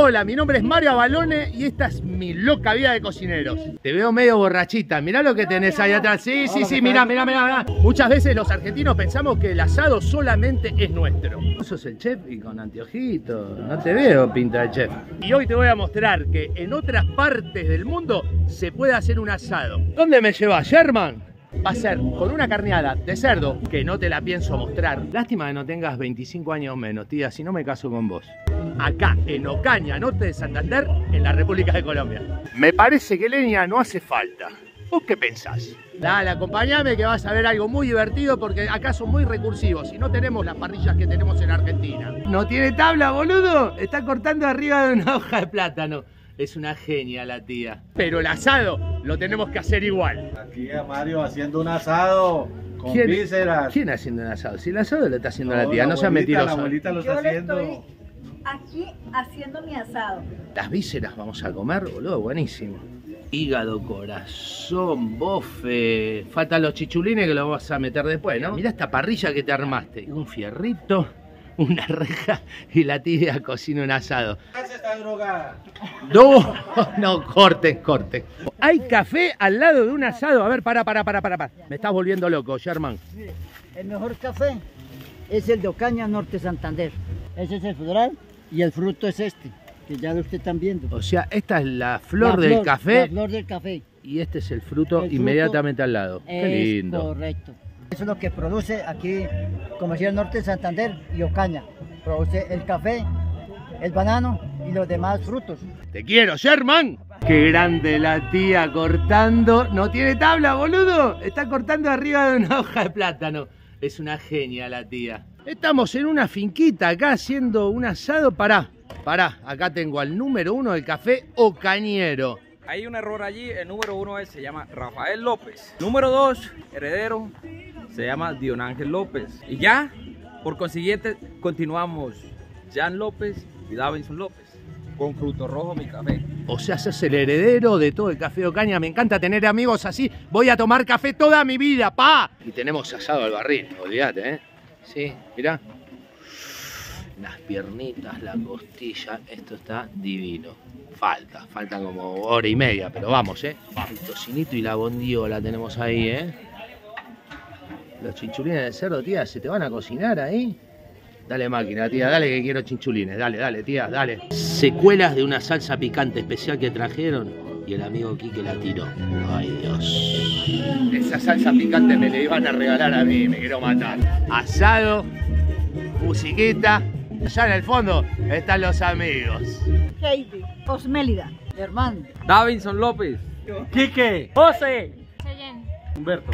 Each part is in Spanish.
Hola, mi nombre es Mario Abalone y esta es mi loca vida de cocineros. Te veo medio borrachita, mirá lo que tenés ahí atrás. Sí, sí, sí, mirá, mirá, mirá, mirá. Muchas veces los argentinos pensamos que el asado solamente es nuestro. Vos sos el chef y con anteojito, no te veo pinta de chef. Y hoy te voy a mostrar que en otras partes del mundo se puede hacer un asado. ¿Dónde me llevas, Sherman? va a ser con una carneada de cerdo que no te la pienso mostrar. Lástima que no tengas 25 años menos, tía, si no me caso con vos. Acá, en Ocaña, norte de Santander, en la República de Colombia. Me parece que leña no hace falta. ¿Vos qué pensás? Dale, acompáñame que vas a ver algo muy divertido porque acá son muy recursivos y no tenemos las parrillas que tenemos en Argentina. ¿No tiene tabla, boludo? Está cortando arriba de una hoja de plátano. Es una genia la tía. Pero el asado lo tenemos que hacer igual. Aquí a Mario haciendo un asado con ¿Quién, vísceras. ¿Quién haciendo un asado? Si el asado lo está haciendo la tía, la no sea abuelita, mentiroso. La abuelita lo está haciendo. estoy aquí haciendo mi asado. Las vísceras vamos a comer, boludo, buenísimo. Hígado, corazón, bofe. Faltan los chichulines que los vas a meter después, ¿no? Mira esta parrilla que te armaste. Un fierrito, una reja y la tía cocina un asado. ¿Qué hace esta droga? No, no, corten, corten. Hay café al lado de un asado. A ver, para, para, para, para, para. Me estás volviendo loco, Sherman. El mejor café es el de Ocaña Norte Santander. Ese es el floral y el fruto es este, que ya lo usted están viendo. O sea, esta es la flor La del La café flor del café. y este es el fruto El fruto inmediatamente al lado. Qué lindo. correcto. Eso es lo que produce aquí Comercial Norte Santander y Ocaña. Produce el café, el banano y los demás frutos. Te quiero, Sherman. Qué grande la tía cortando. No tiene tabla, boludo. Está cortando arriba de una hoja de plátano. Es una genia la tía. Estamos en una finquita acá haciendo un asado. Pará, pará. Acá tengo al número uno del café Ocañero. Hay un error allí, el número uno es, se llama Rafael López. Número dos, heredero, se llama Dion Ángel López. Y ya, por consiguiente, continuamos Jan López y Davinson López. Con fruto rojo mi café. O sea, sos el heredero de todo el café Ocaña. Me encanta tener amigos así. Voy a tomar café toda mi vida, pa. Y tenemos asado al barril, olvídate, ¿eh? Sí, mirá. Las piernitas, la costilla, esto está divino. Falta, faltan como hora y media, pero vamos, ¿eh? El tocinito y la bondiola tenemos ahí, ¿eh? Los chinchulines de cerdo, tía, ¿se te van a cocinar ahí? Dale máquina, tía, dale que quiero chinchulines, dale, dale, tía, dale. Secuelas de una salsa picante especial que trajeron y el amigo Quique la tiró. Ay, Dios. Esa salsa picante me la iban a regalar a mí, me quiero matar. Asado, musiquita. Allá en el fondo están los amigos. Heidi, Osmélida. Germán, Davinson López. Quique. José. Humberto.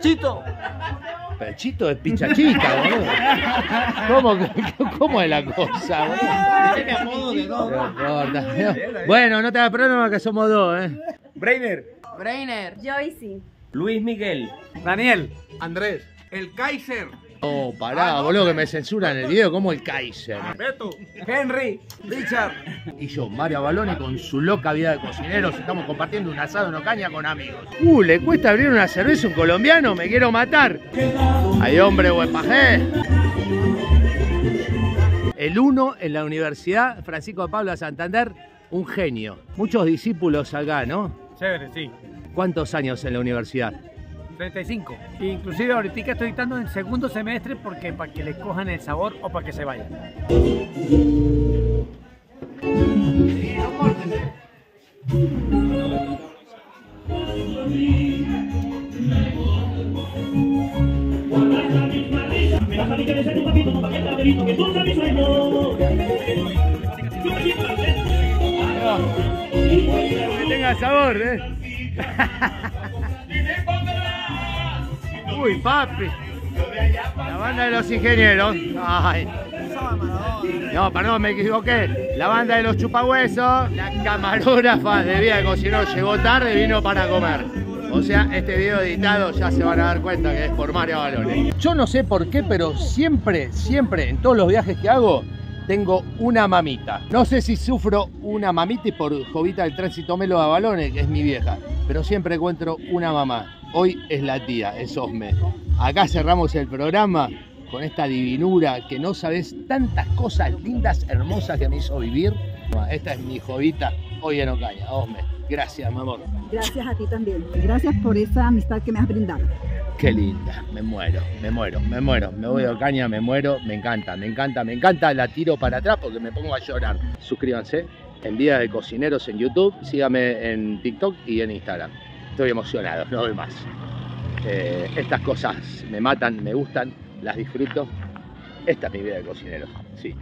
Chito. Pechito es picha chica, boludo. ¿Cómo, es la cosa, boludo? No. Bueno, no te hagas problema que somos dos, ¿eh? Brainer. Brainer. Joycey. Luis Miguel. Daniel. Andrés. El Kaiser. Oh, pará, boludo, que me censuran el video como el Kaiser. Beto. Henry. Richard. Y yo, Mario Abalone, con su loca vida de cocineros, estamos compartiendo un asado en Ocaña con amigos. Uh, ¿le cuesta abrir una cerveza a un colombiano? Me quiero matar. Hay hombre buen pajé. El uno en la Universidad Francisco de Pablo Santander, un genio. Muchos discípulos acá, ¿no? Chévere, sí. ¿Cuántos años en la universidad? 35. Inclusive ahorita estoy dando en segundo semestre porque para que le cojan el sabor o para que se vayan. Que tenga sabor, ¿eh? Uy, papi. La banda de los ingenieros. Ay. No, perdón, me equivoqué. La banda de los chupahuesos. La camarógrafa de Vida de Cocinero llegó tarde vino para comer. O sea, este video editado ya se van a dar cuenta que es por Mario Balones. Yo no sé por qué, pero siempre, siempre, en todos los viajes que hago, tengo una mamita. No sé si sufro una mamita y por Jovita del Tránsito Melo de Balones, que es mi vieja, pero siempre encuentro una mamá. Hoy es la tía, es Osme. Acá cerramos el programa con esta divinura que no sabes tantas cosas lindas, hermosas que me hizo vivir Esta es mi jovita hoy en Ocaña. Osme, gracias, mi amor. Gracias a ti también. Gracias por esa amistad que me has brindado. Qué linda, me muero, me muero, me muero, me voy de Ocaña, me muero, me encanta, me encanta, me encanta, la tiro para atrás porque me pongo a llorar. Suscríbanse en Vida de Cocineros en YouTube, síganme en TikTok y en Instagram. Estoy emocionado, no doy más. Eh, estas cosas me matan, me gustan, las disfruto. Esta es mi vida de cocinero, sí.